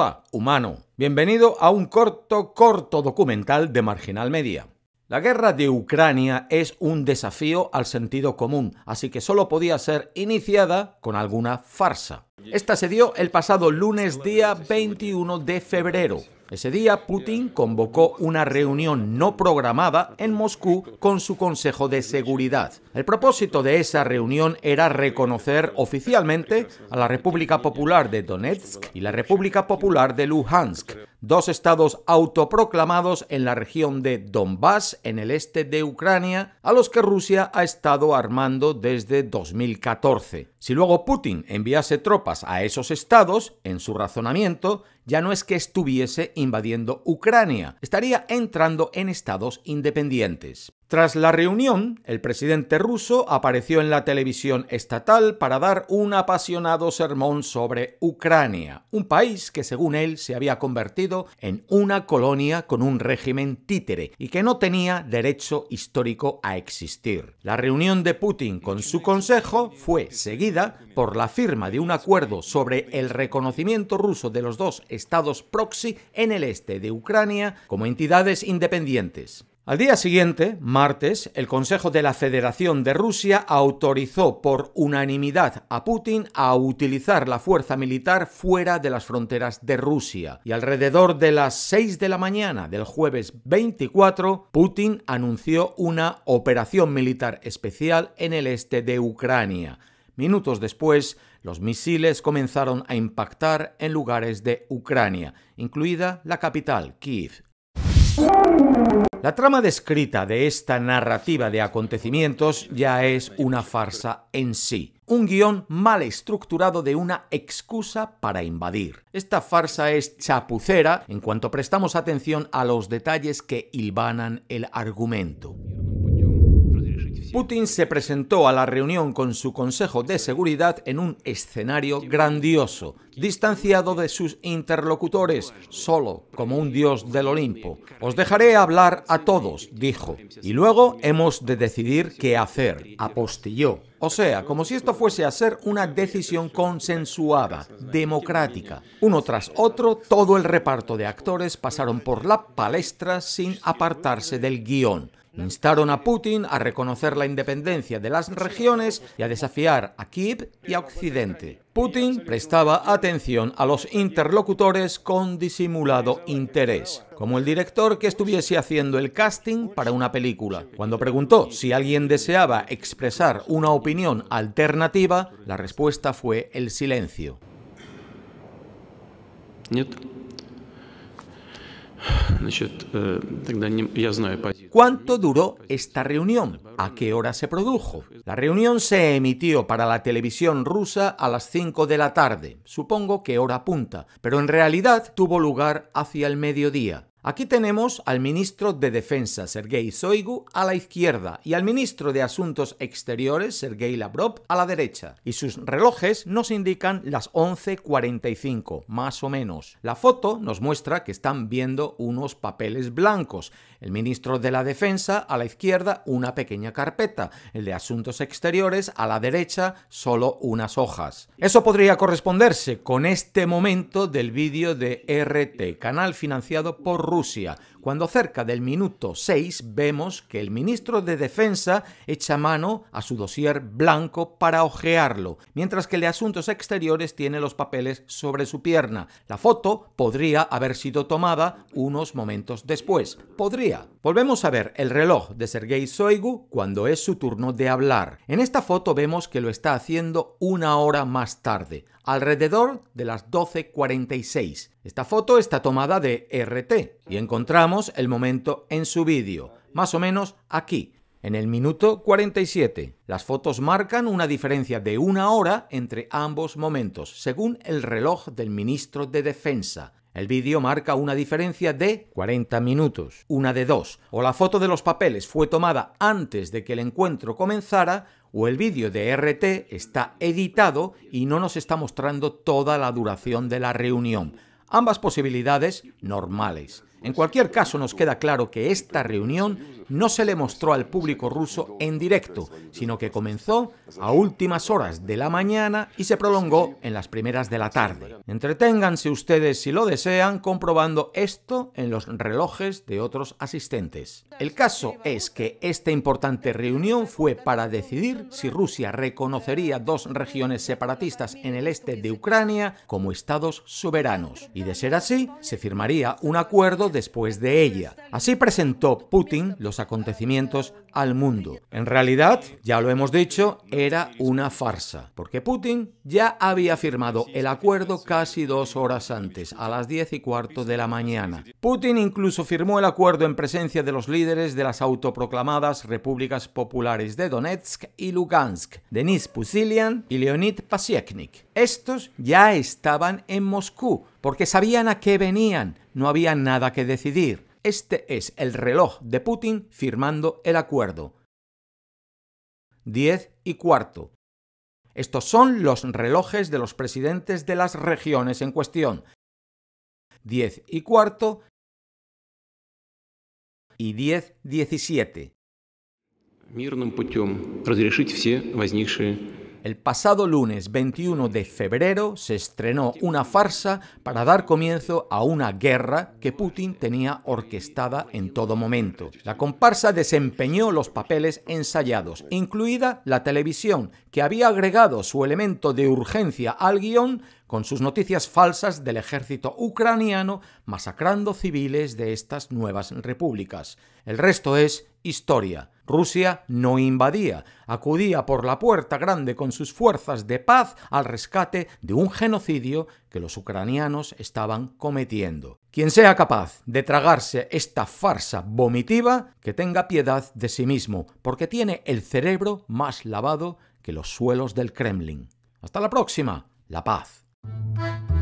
Hola, humano. Bienvenido a un corto, corto documental de Marginal Media. La guerra de Ucrania es un desafío al sentido común, así que solo podía ser iniciada con alguna farsa. Esta se dio el pasado lunes día 21 de febrero. Ese día Putin convocó una reunión no programada en Moscú con su Consejo de Seguridad. El propósito de esa reunión era reconocer oficialmente a la República Popular de Donetsk y la República Popular de Luhansk, dos estados autoproclamados en la región de Donbass, en el este de Ucrania, a los que Rusia ha estado armando desde 2014. Si luego Putin enviase tropas a esos estados, en su razonamiento, ya no es que estuviese invadiendo Ucrania, estaría entrando en estados independientes. Tras la reunión, el presidente ruso apareció en la televisión estatal para dar un apasionado sermón sobre Ucrania, un país que según él se había convertido en una colonia con un régimen títere y que no tenía derecho histórico a existir. La reunión de Putin con su consejo fue seguida por la firma de un acuerdo sobre el reconocimiento ruso de los dos estados proxy en el este de Ucrania como entidades independientes. Al día siguiente, martes, el Consejo de la Federación de Rusia autorizó por unanimidad a Putin a utilizar la fuerza militar fuera de las fronteras de Rusia. Y alrededor de las 6 de la mañana del jueves 24, Putin anunció una operación militar especial en el este de Ucrania. Minutos después, los misiles comenzaron a impactar en lugares de Ucrania, incluida la capital, Kiev. La trama descrita de esta narrativa de acontecimientos ya es una farsa en sí, un guion mal estructurado de una excusa para invadir. Esta farsa es chapucera en cuanto prestamos atención a los detalles que hilvanan el argumento. Putin se presentó a la reunión con su Consejo de Seguridad en un escenario grandioso, distanciado de sus interlocutores, solo como un dios del Olimpo. Os dejaré hablar a todos, dijo, y luego hemos de decidir qué hacer, apostilló. O sea, como si esto fuese a ser una decisión consensuada, democrática. Uno tras otro, todo el reparto de actores pasaron por la palestra sin apartarse del guion. Instaron a Putin a reconocer la independencia de las regiones y a desafiar a Kiev y a Occidente. Putin prestaba atención a los interlocutores con disimulado interés, como el director que estuviese haciendo el casting para una película. Cuando preguntó si alguien deseaba expresar una opinión alternativa, la respuesta fue el silencio. ¿Cuánto duró esta reunión? ¿A qué hora se produjo? La reunión se emitió para la televisión rusa a las 5 de la tarde, supongo que hora punta, pero en realidad tuvo lugar hacia el mediodía. Aquí tenemos al ministro de Defensa, Sergei Soigu, a la izquierda y al ministro de Asuntos Exteriores, Sergei Lavrov, a la derecha. Y sus relojes nos indican las 11.45, más o menos. La foto nos muestra que están viendo unos papeles blancos. El ministro de la Defensa, a la izquierda, una pequeña carpeta. El de Asuntos Exteriores, a la derecha, solo unas hojas. Eso podría corresponderse con este momento del vídeo de RT, canal financiado por Rusia cuando cerca del minuto 6 vemos que el ministro de Defensa echa mano a su dossier blanco para ojearlo, mientras que el de Asuntos Exteriores tiene los papeles sobre su pierna. La foto podría haber sido tomada unos momentos después. Podría. Volvemos a ver el reloj de Sergei Soigu cuando es su turno de hablar. En esta foto vemos que lo está haciendo una hora más tarde, alrededor de las 12.46. Esta foto está tomada de RT y encontramos el momento en su vídeo, más o menos aquí, en el minuto 47. Las fotos marcan una diferencia de una hora entre ambos momentos, según el reloj del ministro de Defensa. El vídeo marca una diferencia de 40 minutos, una de dos. O la foto de los papeles fue tomada antes de que el encuentro comenzara, o el vídeo de RT está editado y no nos está mostrando toda la duración de la reunión. Ambas posibilidades normales. En cualquier caso, nos queda claro que esta reunión no se le mostró al público ruso en directo, sino que comenzó a últimas horas de la mañana y se prolongó en las primeras de la tarde. Entreténganse ustedes si lo desean comprobando esto en los relojes de otros asistentes. El caso es que esta importante reunión fue para decidir si Rusia reconocería dos regiones separatistas en el este de Ucrania como estados soberanos, y de ser así, se firmaría un acuerdo después de ella. Así presentó Putin los acontecimientos al mundo. En realidad, ya lo hemos dicho, era una farsa, porque Putin ya había firmado el acuerdo casi dos horas antes, a las diez y cuarto de la mañana. Putin incluso firmó el acuerdo en presencia de los líderes de las autoproclamadas repúblicas populares de Donetsk y Lugansk, Denis Pusilian y Leonid Pasieknik. Estos ya estaban en Moscú, porque sabían a qué venían, no había nada que decidir. Este es el reloj de Putin firmando el acuerdo. 10 y cuarto. Estos son los relojes de los presidentes de las regiones en cuestión. 10 y cuarto y 10 17. El pasado lunes 21 de febrero se estrenó una farsa para dar comienzo a una guerra que Putin tenía orquestada en todo momento. La comparsa desempeñó los papeles ensayados, incluida la televisión, que había agregado su elemento de urgencia al guion con sus noticias falsas del ejército ucraniano masacrando civiles de estas nuevas repúblicas. El resto es historia. Rusia no invadía, acudía por la puerta grande con sus fuerzas de paz al rescate de un genocidio que los ucranianos estaban cometiendo. Quien sea capaz de tragarse esta farsa vomitiva, que tenga piedad de sí mismo, porque tiene el cerebro más lavado que los suelos del Kremlin. Hasta la próxima, la paz. Música